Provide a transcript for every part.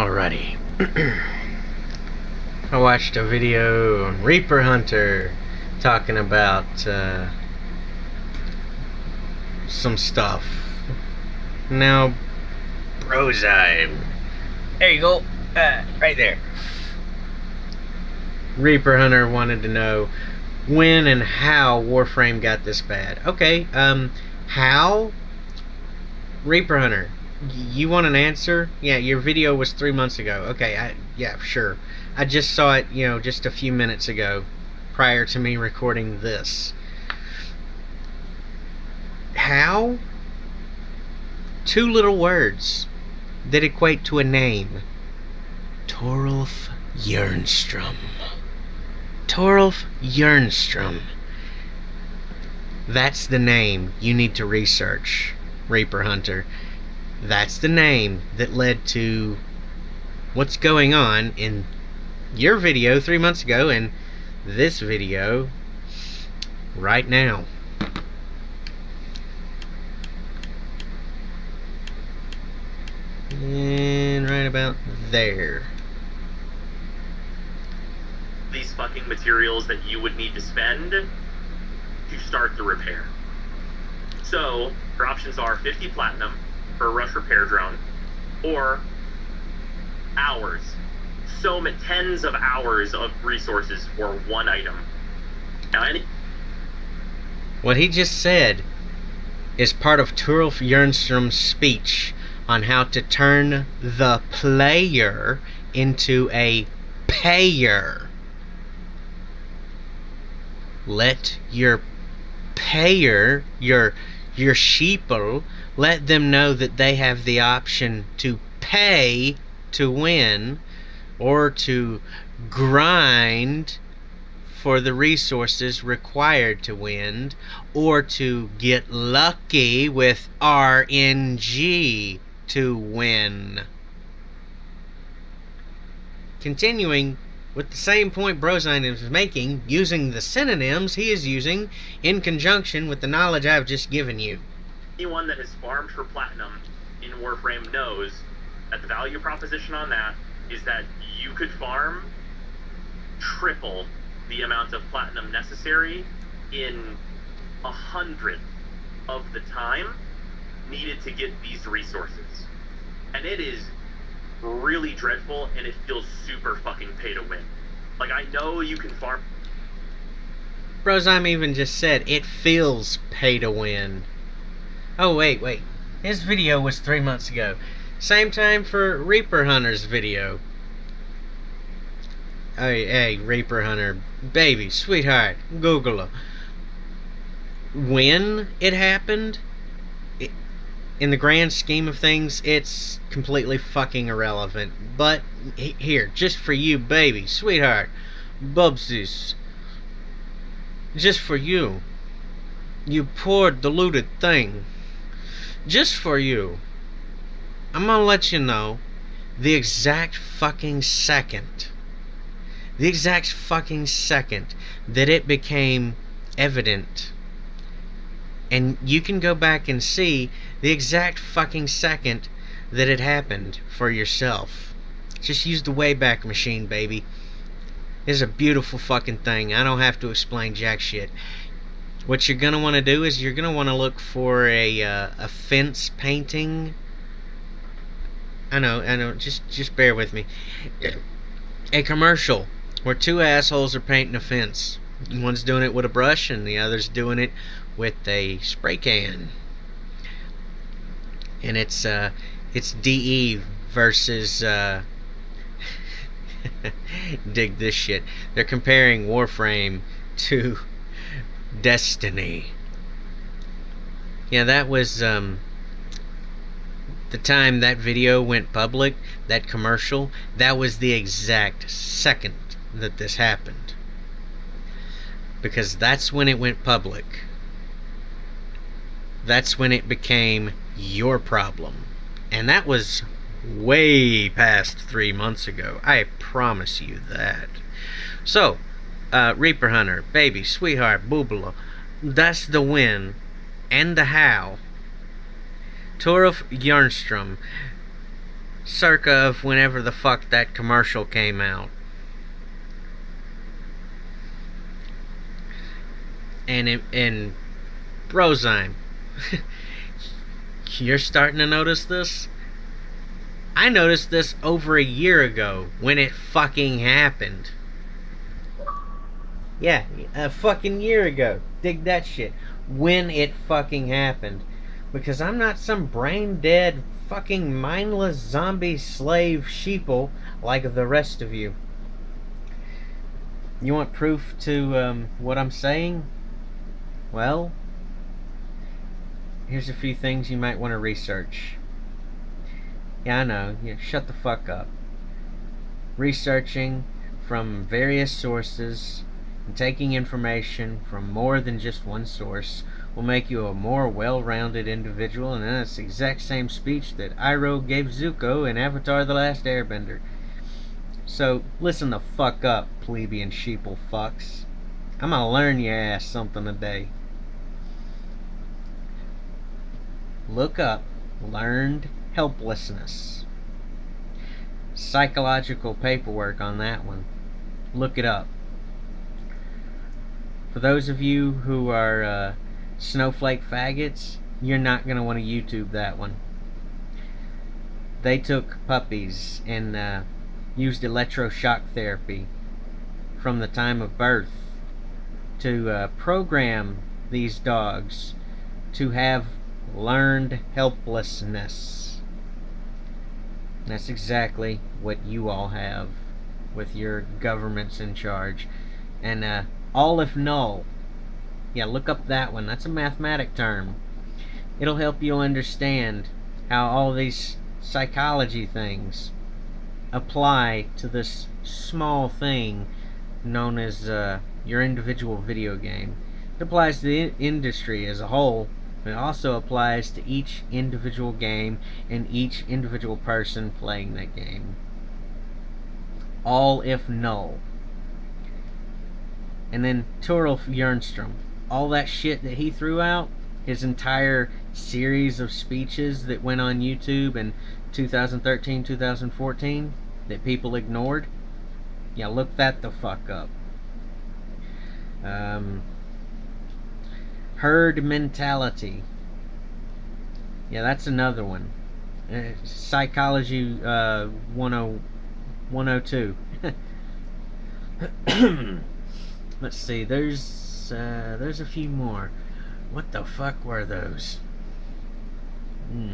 Alrighty. I watched a video on Reaper Hunter talking about uh, some stuff. Now, Brozime. There you go. Uh, right there. Reaper Hunter wanted to know when and how Warframe got this bad. Okay, um, how? Reaper Hunter, you want an answer? Yeah, your video was three months ago. Okay, I, yeah, sure. I just saw it, you know, just a few minutes ago, prior to me recording this. How? Two little words that equate to a name. Torulf Jernstrom. Torulf Jernstrom. That's the name you need to research, Reaper Hunter. That's the name that led to what's going on in your video three months ago and this video right now. And right about there. These fucking materials that you would need to spend to start the repair. So, your options are 50 platinum for a rush repair drone, or hours. So many tens of hours of resources for one item. Now, any What he just said is part of Torulf Jernstrom's speech on how to turn the player into a payer. Let your payer, your your sheeple, let them know that they have the option to pay to win or to grind for the resources required to win or to get lucky with RNG to win. Continuing with the same point Brozime is making, using the synonyms he is using in conjunction with the knowledge I've just given you. anyone that has farmed for platinum in Warframe knows that the value proposition on that is that you could farm triple the amount of platinum necessary in a hundred of the time needed to get these resources. And it is really dreadful and it feels super fucking pay to win. Like I know you can farm Brozime even just said it feels pay to win. Oh wait, wait. His video was three months ago. Same time for Reaper Hunter's video. Hey, hey, Reaper Hunter, baby, sweetheart, Google. When it happened, in the grand scheme of things, it's completely fucking irrelevant. But here, just for you, baby, sweetheart, Bubsies, just for you, you poor deluded thing, just for you. I'm gonna let you know the exact fucking second, the exact fucking second that it became evident. And you can go back and see the exact fucking second that it happened for yourself. Just use the Wayback Machine, baby. It's a beautiful fucking thing. I don't have to explain jack shit. What you're gonna want to do is you're gonna want to look for a uh, a fence painting. I know, I know. Just just bear with me. A commercial where two assholes are painting a fence. One's doing it with a brush, and the other's doing it with a spray can. And it's uh, it's DE versus uh, dig this shit. They're comparing Warframe to Destiny. Yeah, that was um, the time that video went public, that commercial, that was the exact second that this happened. Because that's when it went public. That's when it became your problem. And that was way past three months ago. I promise you that. So, uh, Reaper Hunter, baby, sweetheart, boobala, that's the when and the how. Torulf Jernstrom, circa of whenever the fuck that commercial came out. And it, and Brozime, you're starting to notice this? I noticed this over a year ago when it fucking happened. Yeah, a fucking year ago. Dig that shit. When it fucking happened. Because I'm not some brain dead, fucking mindless zombie slave sheeple like the rest of you. You want proof to um, what I'm saying? Well, here's a few things you might want to research. Yeah, I know. Yeah, shut the fuck up. Researching from various sources and taking information from more than just one source will make you a more well-rounded individual, and that's the exact same speech that Iroh gave Zuko in Avatar The Last Airbender. So, listen the fuck up, plebeian sheeple fucks. I'm gonna learn your ass something today. Look up learned helplessness. Psychological paperwork on that one. Look it up. For those of you who are uh, snowflake faggots, you're not going to want to YouTube that one. They took puppies and uh, used electroshock therapy from the time of birth to uh, program these dogs to have learned helplessness. That's exactly what you all have with your governments in charge. And uh, all if null. Yeah, look up that one. That's a mathematic term. It'll help you understand how all these psychology things apply to this small thing known as uh, your individual video game. It applies to the industry as a whole, it also applies to each individual game and each individual person playing that game. All if null and then Torulf Jernstrom. All that shit that he threw out, his entire series of speeches that went on YouTube in 2013, 2014 that people ignored. Yeah, look that the fuck up. Um, herd mentality. Yeah, that's another one. Uh, psychology uh, 102. Let's see, there's uh, there's a few more. What the fuck were those? Hmm.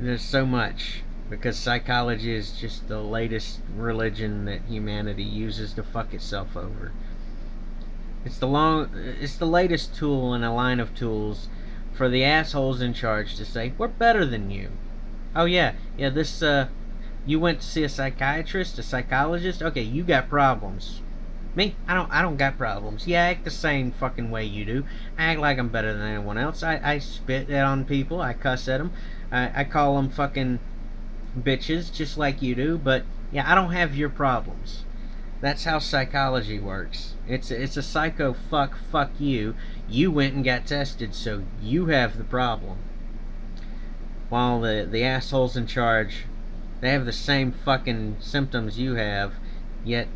There's so much because psychology is just the latest religion that humanity uses to fuck itself over. It's the long it's the latest tool in a line of tools for the assholes in charge to say, "We're better than you." Oh yeah, yeah, this uh you went to see a psychiatrist, a psychologist? Okay, you got problems. Me, I don't I don't got problems. Yeah, I act the same fucking way you do. I act like I'm better than anyone else. I, I spit at on people. I cuss at them. I, I call them fucking bitches just like you do. But yeah, I don't have your problems. That's how psychology works. It's it's a psycho fuck fuck you. You went and got tested, so you have the problem. While the the assholes in charge, they have the same fucking symptoms you have, yet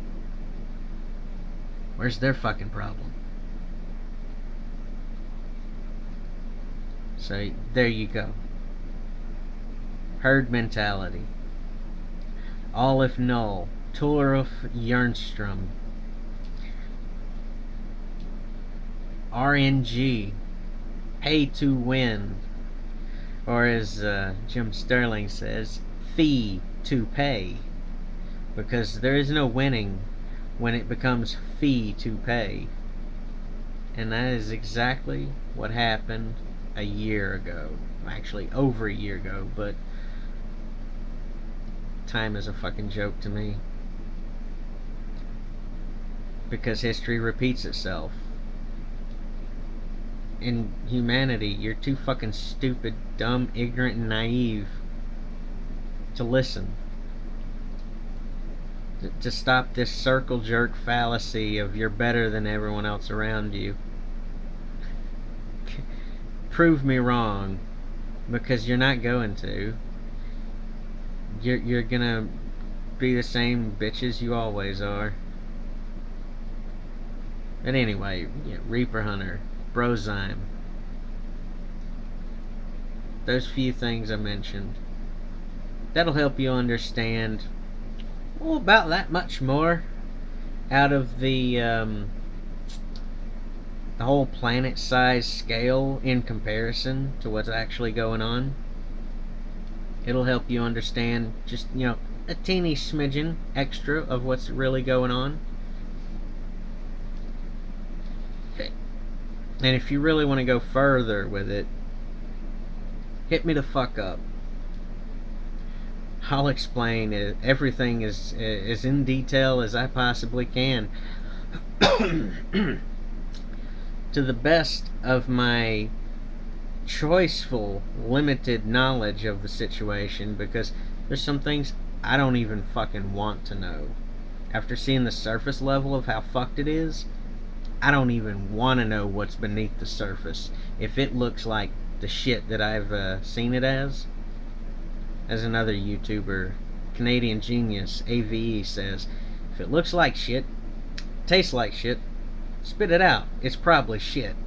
Where's their fucking problem? So, there you go. Herd mentality. All if null. Torulf Jernstrom. RNG. Pay to win. Or as uh, Jim Sterling says, fee to pay. Because there is no winning when it becomes fee to pay. And that is exactly what happened a year ago. Actually, over a year ago, but time is a fucking joke to me. Because history repeats itself. In humanity, you're too fucking stupid, dumb, ignorant, and naive to listen to stop this circle jerk fallacy of you're better than everyone else around you. Prove me wrong because you're not going to. you're, you're gonna be the same bitches you always are. But anyway, Reaper Hunter, Brozime, those few things I mentioned. That'll help you understand well, about that much more out of the um, the whole planet size scale in comparison to what's actually going on. It'll help you understand just, you know, a teeny smidgen extra of what's really going on. And if you really want to go further with it, hit me the fuck up. I'll explain everything as, as in detail as I possibly can. to the best of my choiceful, limited knowledge of the situation because there's some things I don't even fucking want to know. After seeing the surface level of how fucked it is, I don't even want to know what's beneath the surface. If it looks like the shit that I've uh, seen it as, as another YouTuber, Canadian Genius, AVE, says, if it looks like shit, tastes like shit, spit it out. It's probably shit.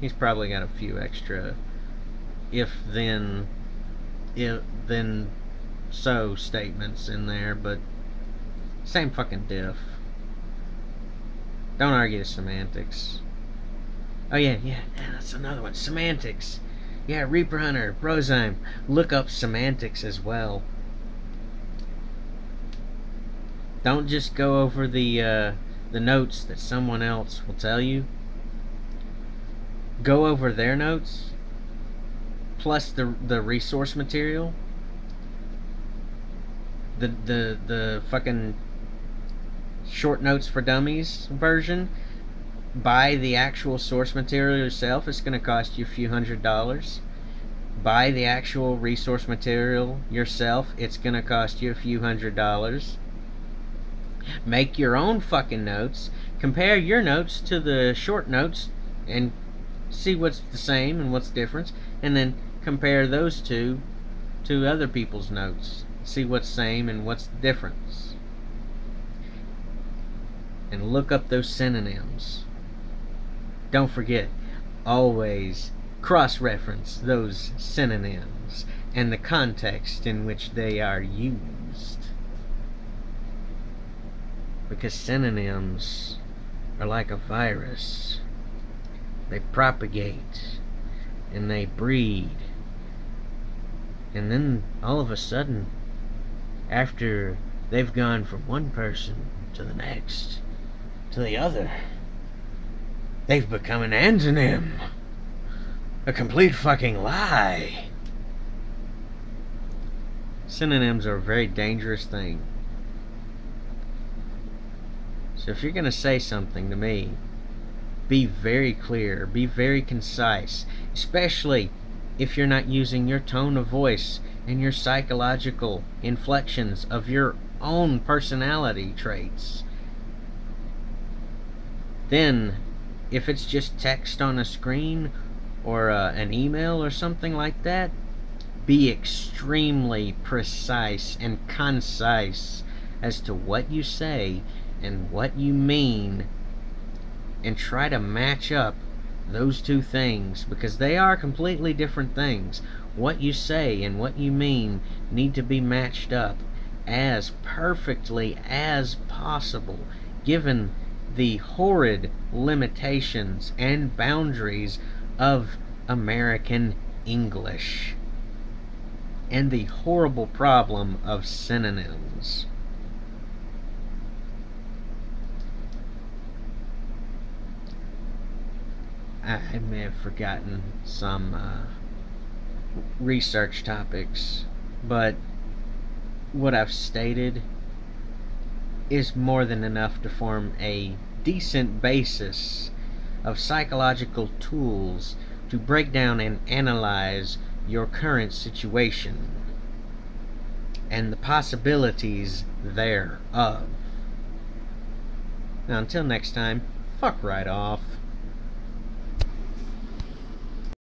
He's probably got a few extra if then if then so statements in there, but same fucking diff. Don't argue the semantics. Oh yeah, yeah, that's another one. Semantics. Yeah, Reaper Hunter, Brozime. Look up semantics as well. Don't just go over the uh, the notes that someone else will tell you go over their notes plus the the resource material the the the fucking short notes for dummies version. Buy the actual source material yourself. It's going to cost you a few hundred dollars. Buy the actual resource material yourself. It's going to cost you a few hundred dollars. Make your own fucking notes. Compare your notes to the short notes and see what's the same and what's different, and then compare those two to other people's notes. See what's same and what's the difference. And look up those synonyms. Don't forget, always cross-reference those synonyms and the context in which they are used. Because synonyms are like a virus they propagate and they breed and then all of a sudden after they've gone from one person to the next to the other. They've become an antonym. A complete fucking lie. Synonyms are a very dangerous thing. So if you're going to say something to me be very clear, be very concise, especially if you're not using your tone of voice and your psychological inflections of your own personality traits. Then, if it's just text on a screen or uh, an email or something like that, be extremely precise and concise as to what you say and what you mean and try to match up those two things because they are completely different things. What you say and what you mean need to be matched up as perfectly as possible given the horrid limitations and boundaries of American English and the horrible problem of synonyms. I may have forgotten some uh, research topics, but what I've stated is more than enough to form a decent basis of psychological tools to break down and analyze your current situation and the possibilities thereof. Now, until next time, fuck right off.